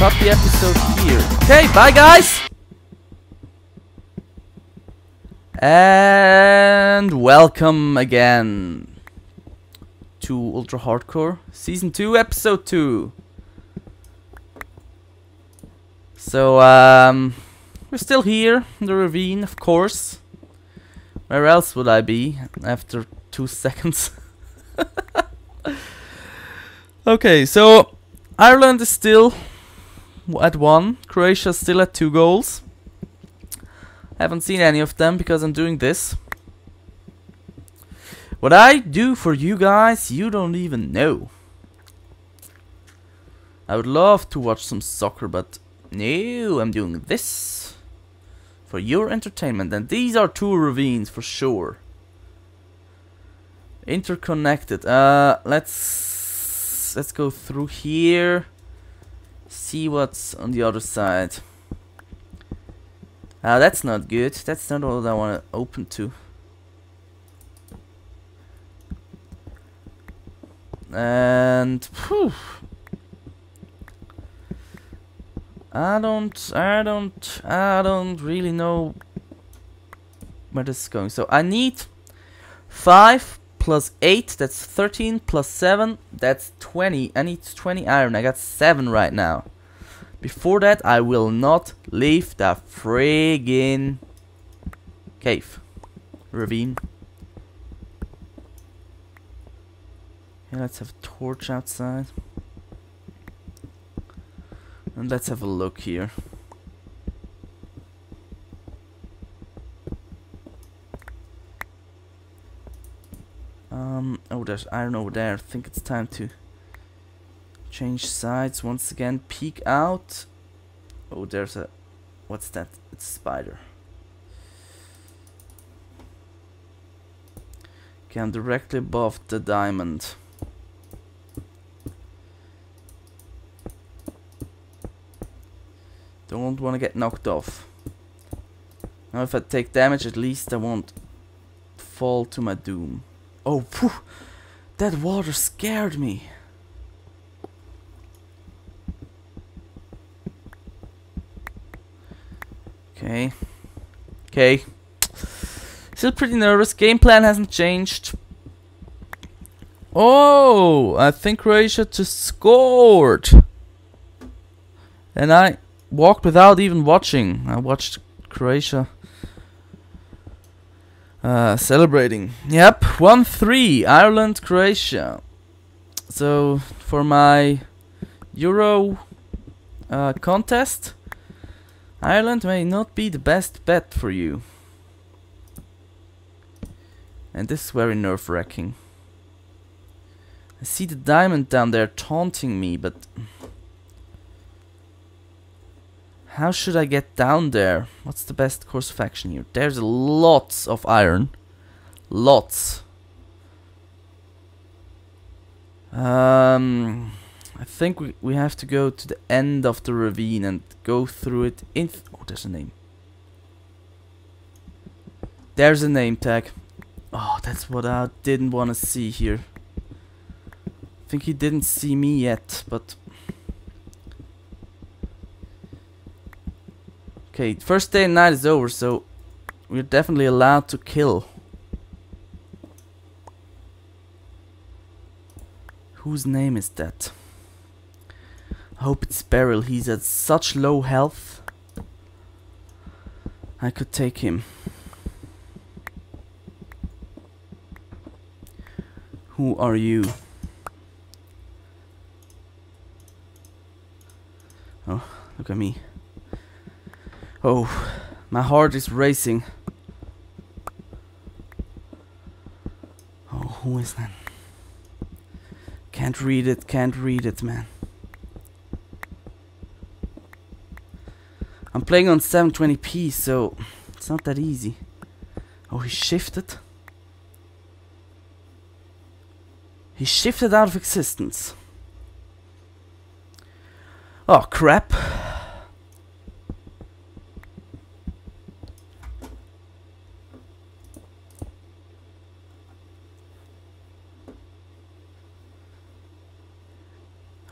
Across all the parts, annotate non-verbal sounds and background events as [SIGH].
cut the episode here. Okay, bye guys! And welcome again to Ultra Hardcore Season 2, Episode 2. So, um, we're still here in the ravine, of course. Where else would I be after two [LAUGHS] seconds? okay, so Ireland is still at one, Croatia still at two goals. I haven't seen any of them because I'm doing this. What I do for you guys, you don't even know. I would love to watch some soccer, but no, I'm doing this for your entertainment. And these are two ravines for sure. Interconnected. Uh, let's let's go through here. See what's on the other side. Ah, uh, that's not good. That's not what I want to open to. And whew, I don't, I don't, I don't really know where this is going. So I need five plus eight. That's thirteen plus seven. That's twenty. I need twenty iron. I got seven right now. Before that, I will not leave the friggin' cave. Ravine. Okay, let's have a torch outside. And let's have a look here. Um, oh, there's iron over there. I think it's time to Change sides once again. Peek out. Oh, there's a... What's that? It's spider. Okay, I'm directly above the diamond. Don't want to get knocked off. Now if I take damage, at least I won't fall to my doom. Oh, phew, that water scared me. Okay. Okay. Still pretty nervous. Game plan hasn't changed. Oh, I think Croatia just scored. And I walked without even watching. I watched Croatia uh, celebrating. Yep, 1-3, Ireland, Croatia. So, for my Euro uh, contest, Ireland may not be the best bet for you. And this is very nerve-wracking. I see the diamond down there taunting me, but... How should I get down there? What's the best course of action here? There's lots of iron. Lots. Um... I think we, we have to go to the end of the ravine and go through it in... oh, there's a name. There's a name tag. Oh, that's what I didn't want to see here. I think he didn't see me yet, but... Okay, first day and night is over, so we're definitely allowed to kill. Whose name is that? I hope it's Beryl. He's at such low health. I could take him. Who are you? Oh, look at me. Oh, my heart is racing. Oh, who is that? Can't read it, can't read it, man. I'm playing on 720p, so it's not that easy. Oh, he shifted. He shifted out of existence. Oh, crap.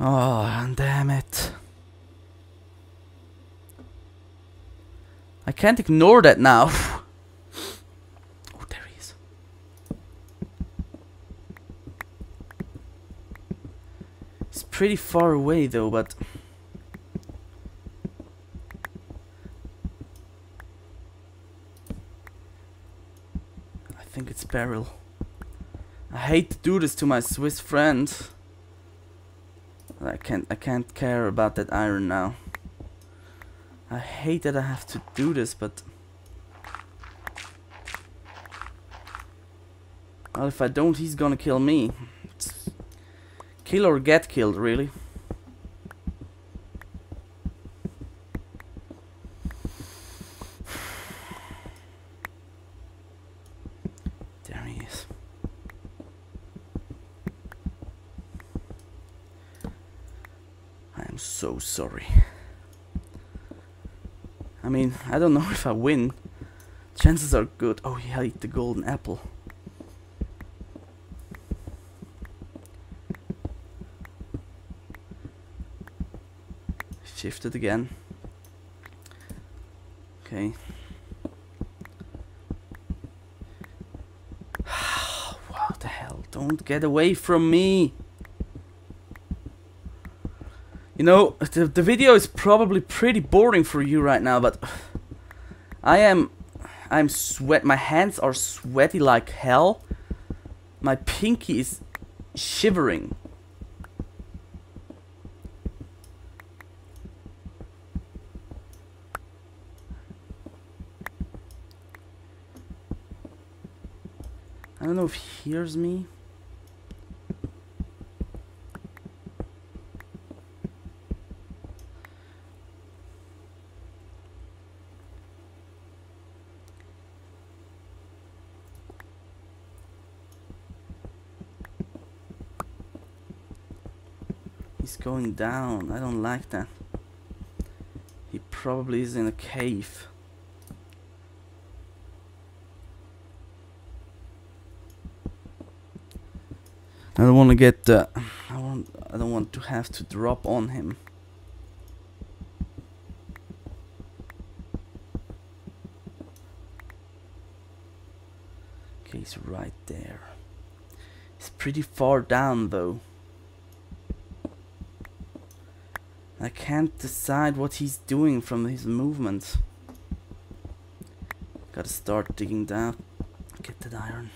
Oh, damn it. I can't ignore that now. [LAUGHS] oh, there he is. It's pretty far away though, but... I think it's Beryl. I hate to do this to my Swiss friend. Can't I can't care about that iron now. I hate that I have to do this, but well, if I don't, he's gonna kill me. It's kill or get killed, really. There he is. I am so sorry. I mean, I don't know [LAUGHS] if I win. Chances are good. Oh, yeah, eat the golden apple. Shifted again. Okay. [SIGHS] what the hell? Don't get away from me! You know, the, the video is probably pretty boring for you right now, but [SIGHS] I am, I'm sweat, my hands are sweaty like hell. My pinky is shivering. I don't know if he hears me. He's going down. I don't like that. He probably is in a cave. I don't want to get. I want. I don't want to have to drop on him. Okay, he's right there. He's pretty far down though. I can't decide what he's doing from his movements. Gotta start digging down. Get that iron.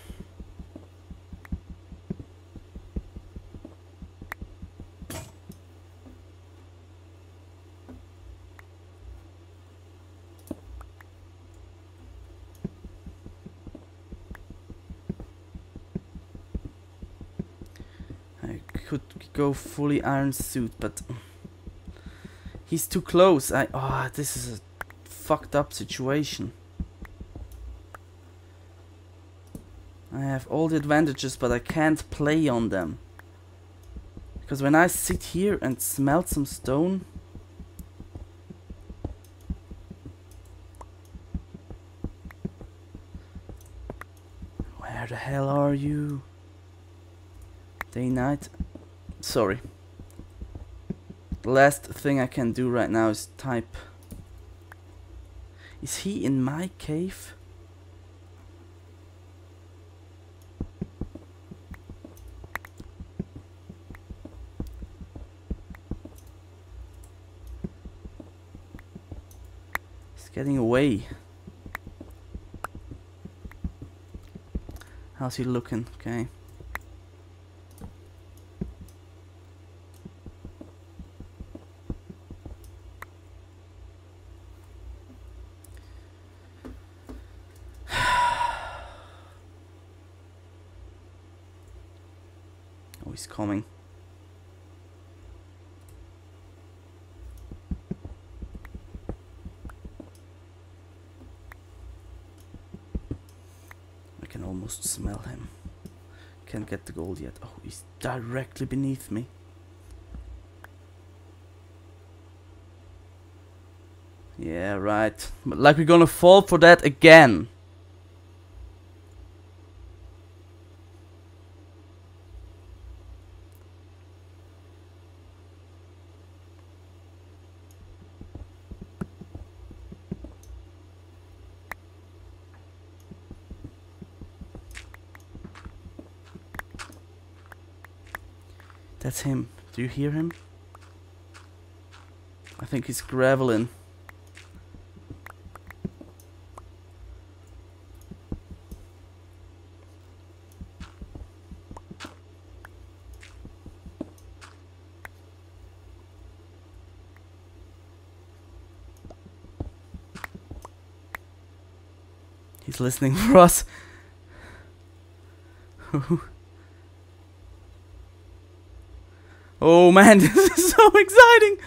I could go fully iron suit, but he's too close. I oh, this is a fucked up situation. I have all the advantages, but I can't play on them. Because when I sit here and smelt some stone, Where the hell are you? Day night? Sorry. Last thing I can do right now is type. Is he in my cave? He's getting away. How's he looking? Okay. Oh, he's coming. I can almost smell him. Yet. Oh, he's directly beneath me. Yeah, right. But like we're gonna fall for that again. That's him. Do you hear him? I think he's graveling. He's listening [LAUGHS] for us. [LAUGHS] oh man, [LAUGHS] this is so exciting!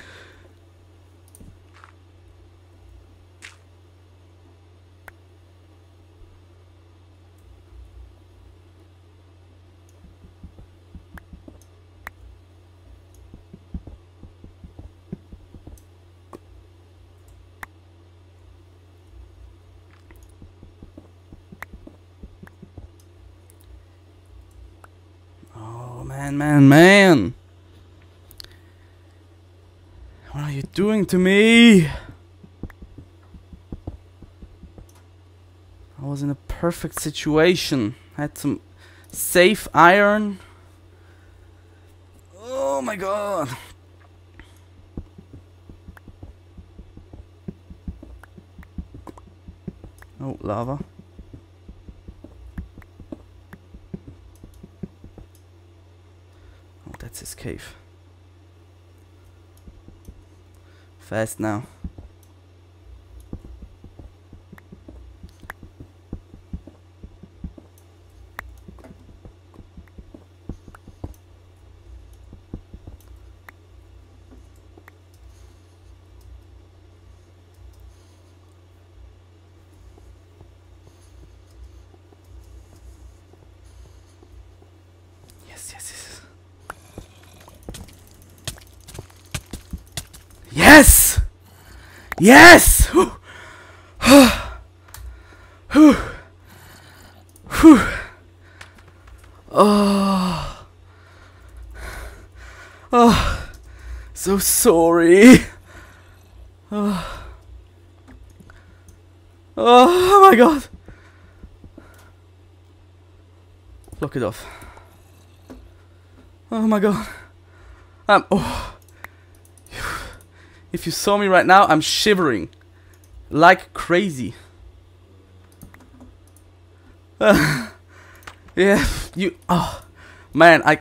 Oh man, man, man! What are you doing to me? I was in a perfect situation. I Had some safe iron. Oh my god. Oh, lava. Oh, that's his cave. Fast now. Yes, yes, yes. Yes! Yes! Whew. Whew. Whew. Oh. Oh. So sorry. Oh. Oh my god. Lock it off. Oh my god. I'm oh. If you saw me right now, I'm shivering like crazy. [LAUGHS] Yeah, you. Oh, man, I.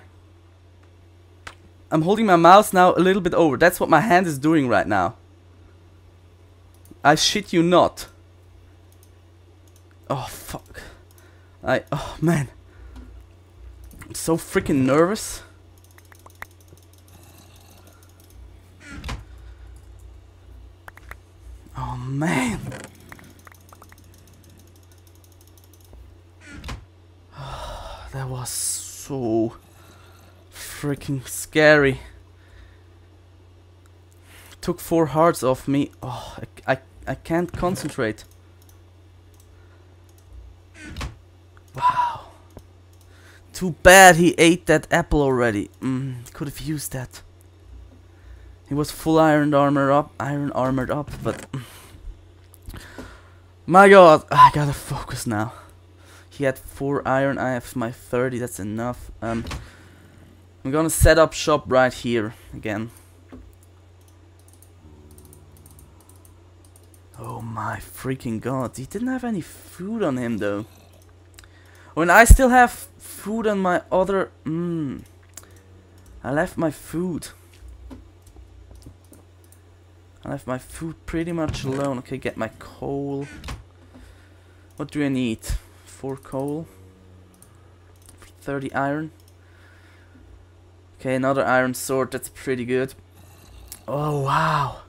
I'm holding my mouse now a little bit over. That's what my hand is doing right now. I shit you not. Oh fuck. I. Oh man. I'm so freaking nervous. Oh man. [SIGHS] that was so freaking scary. Took four hearts off me. Oh, I, I, I can't concentrate. Wow. Too bad he ate that apple already. Mm, could have used that. He was full iron armor up, iron armored up, but my god, I gotta focus now. He had four iron, I have my 30, that's enough. Um, I'm gonna set up shop right here again. Oh my freaking god, he didn't have any food on him though. When I still have food on my other... Mmm. I left my food. I left my food pretty much alone. Okay, get my coal. What do I need? 4 coal. 30 iron. Okay, another iron sword. That's pretty good. Oh, wow.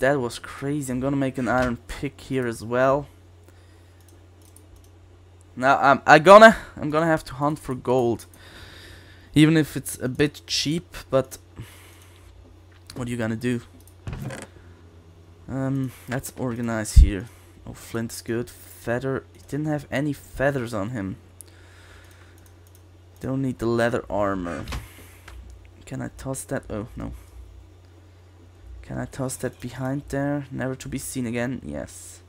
That was crazy. I'm gonna make an iron pick here as well. Now I'm I gonna I'm gonna have to hunt for gold. Even if it's a bit cheap, but what are you gonna do? Um, let's organize here. Oh, flint's good. Feather. He didn't have any feathers on him. Don't need the leather armor. Can I toss that? Oh, no. Can I toss that behind there? Never to be seen again? Yes.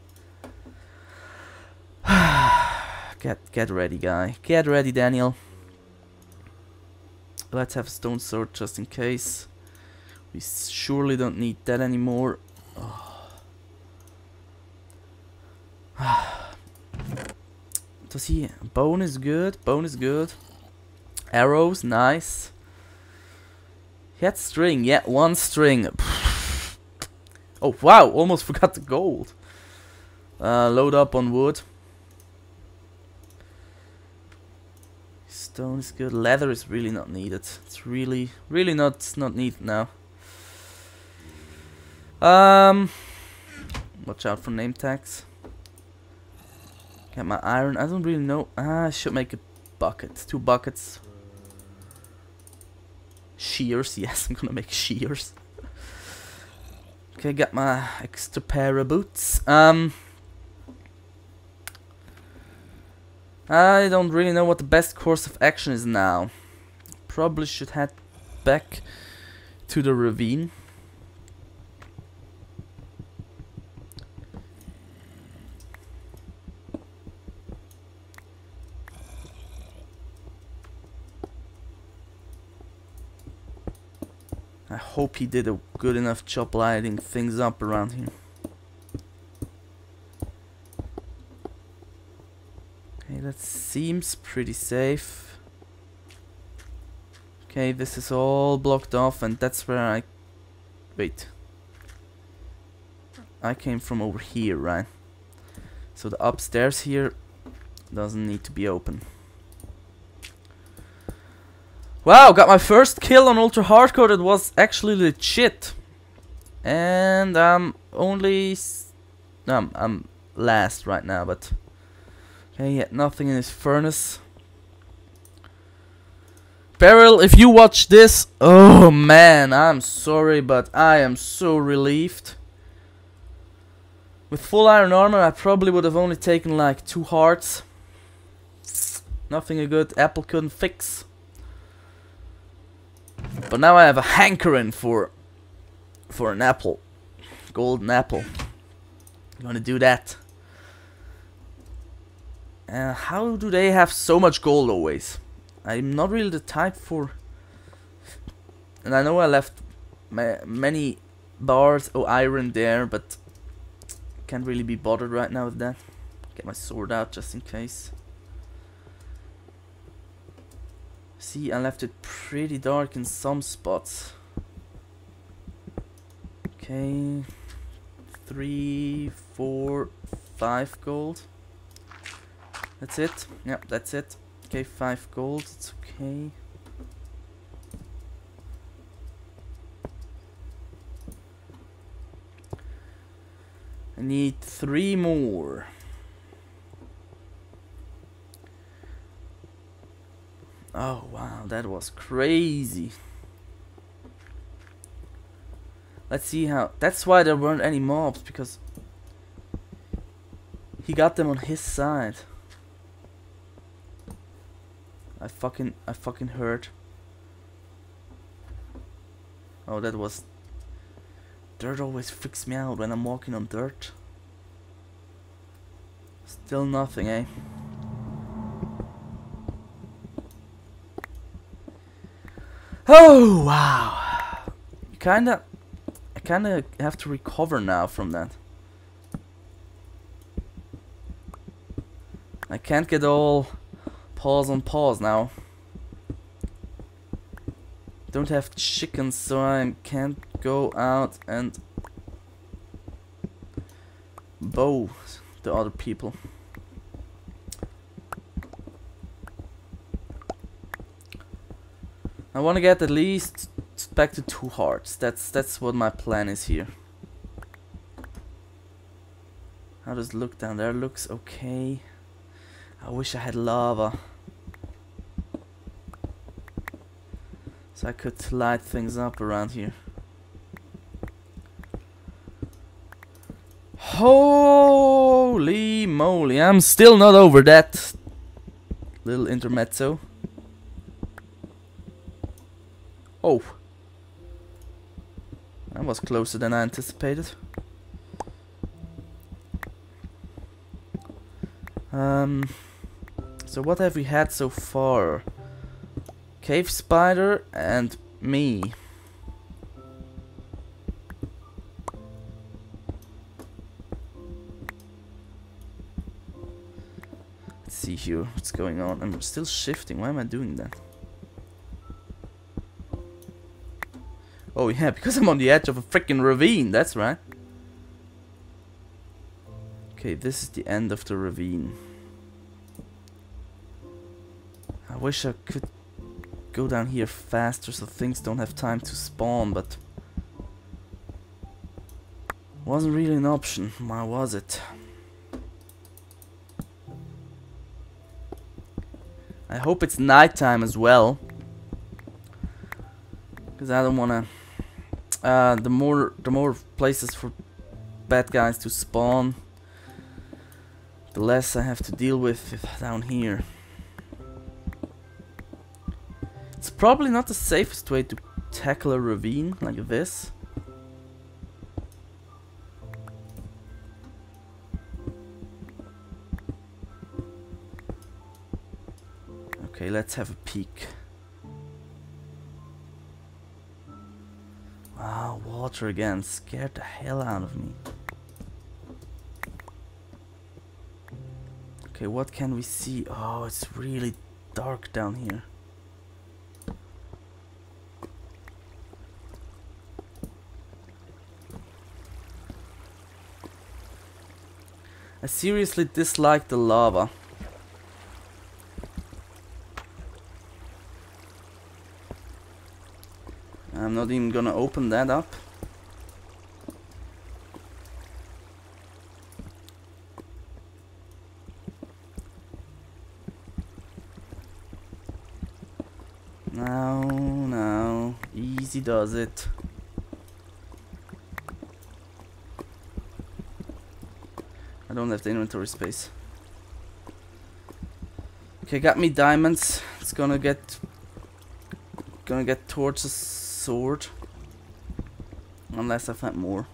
[SIGHS] Get get ready, guy. Get ready, Daniel. Let's have a stone sword just in case. We surely don't need that anymore. [SIGHS] Does he... Bone is good. Bone is good. Arrows, nice. He had string. Yeah, one string. [SIGHS] oh, wow. Almost [LAUGHS] forgot the gold. Uh, load up on wood. Stone is good. Leather is really not needed. It's really, really not not needed now. Um, watch out for name tags. Get my iron. I don't really know. Ah, I should make a bucket. Two buckets. Shears. [LAUGHS] Yes, I'm gonna make shears. okay, got my extra pair of boots. Um. I don't really know what the best course of action is now. Probably should head back to the ravine. I hope he did a good enough job lighting things up around here. Okay, that seems pretty safe. Okay, this is all blocked off and that's where I... Wait. I came from over here, right? So the upstairs here doesn't need to be open. Wow, got my first kill on Ultra Hardcore that was actually legit. And I'm only... Um, I'm last right now, but... Okay, yet nothing in his furnace. Beryl, if you watch this, oh man, I'm sorry, but I am so relieved. With full iron armor, I probably would have only taken like two hearts. Nothing a good apple couldn't fix. But now I have a hankering for for an apple. Golden apple. I'm gonna do that. Uh, how do they have so much gold always? I'm not really the type for... And I know I left ma many bars of iron there, but can't really be bothered right now with that. Get my sword out just in case. See, I left it pretty dark in some spots. Okay. Three, four, five gold. That's it. Yep, that's it. Okay, five gold. It's okay. I need three more. Oh wow, that was crazy. Let's see how... That's why there weren't any mobs, because... He got them on his side. I fucking... I fucking hurt. Oh, that was... Dirt always freaks me out when I'm walking on dirt. Still nothing, eh? Oh wow! Kinda, I kinda have to recover now from that. I can't get all pause on pause now. Don't have chickens, so I can't go out and bow the other people. I want to get at least back to two hearts. That's that's what my plan is here. How does look down there? Looks okay. I wish I had lava. So I could light things up around here. Holy moly, I'm still not over that little intermezzo. Oh. That was closer than I anticipated. Um, So what have we had so far? Cave spider and me. Let's see here what's going on. I'm still shifting. Why am I doing that? Oh yeah, because I'm on the edge of a freaking ravine. That's right. Okay, this is the end of the ravine. I wish I could go down here faster so things don't have time to spawn, but wasn't really an option. Why was it? I hope it's nighttime as well. Because I don't wanna... Uh, the more the more places for bad guys to spawn, the less I have to deal with down here. It's probably not the safest way to tackle a ravine like this. Okay, let's have a peek. Ah, wow, water again. Scared the hell out of me. Okay, what can we see? Oh, it's really dark down here. I seriously dislike the lava. I'm not even gonna open that up. No, no. Easy does it. I don't have the inventory space. Okay, got me diamonds. It's gonna get gonna get the sword. Unless I find more.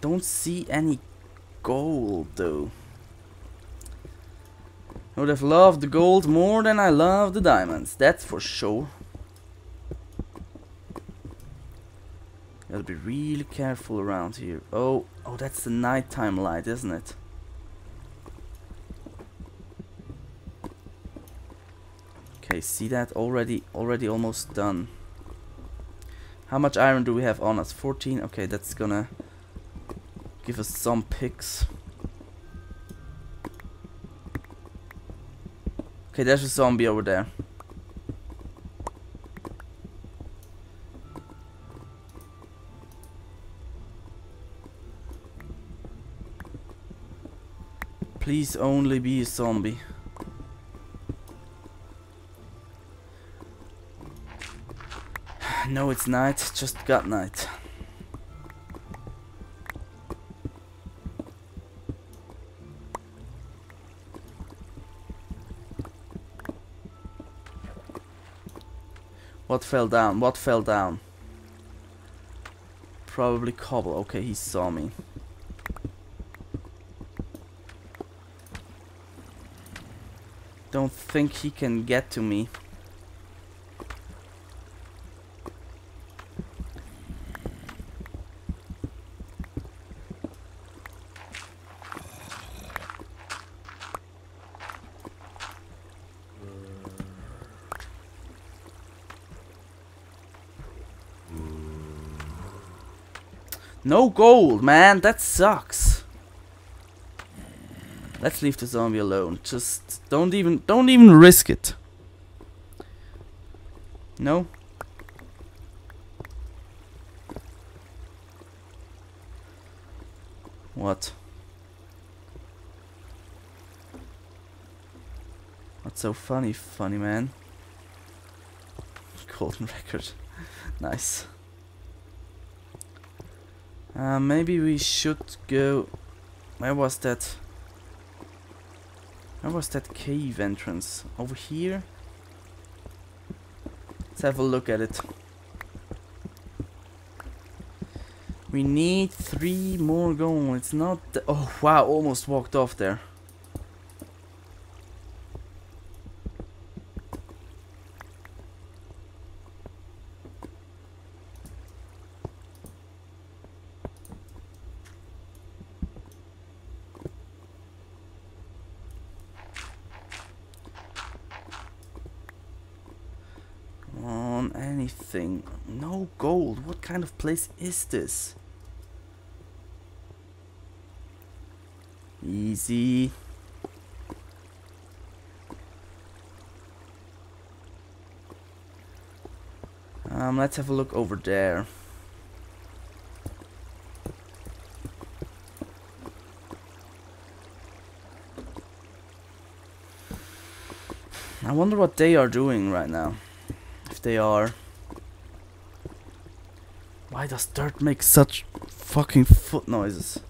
Don't see any gold though. I would have loved the gold more than I love the diamonds, that's for sure. Gotta be really careful around here. Oh, oh, that's the nighttime light, isn't it? Okay, see that already, already almost done. How much iron do we have on us? 14. Okay, that's gonna give us some picks. Okay, there's a zombie over there. Please only be a zombie. No, it's night, just got night. What fell down? What fell down? Probably cobble. Okay, he saw me. Don't think he can get to me. No gold, man. That sucks. Let's leave the zombie alone. Just don't even don't even risk it. No? What? What's so funny, funny man? [LAUGHS] Golden record. [LAUGHS] nice. Uh, maybe we should go... Where was that? Where was that cave entrance? Over here? Let's have a look at it. We need three more gold. It's not. oh wow! Almost walked off there. on anything. No gold. What kind of place is this? Easy. Um, let's have a look over there. I wonder what they are doing right now. If they are. Why does dirt make such fucking foot noises?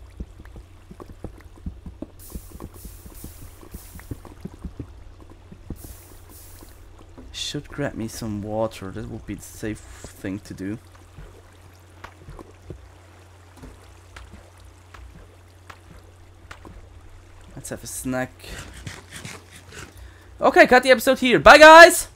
Should grab me some water. That would be the safe thing to do. Let's have a snack. Okay, cut the episode here. Bye, guys!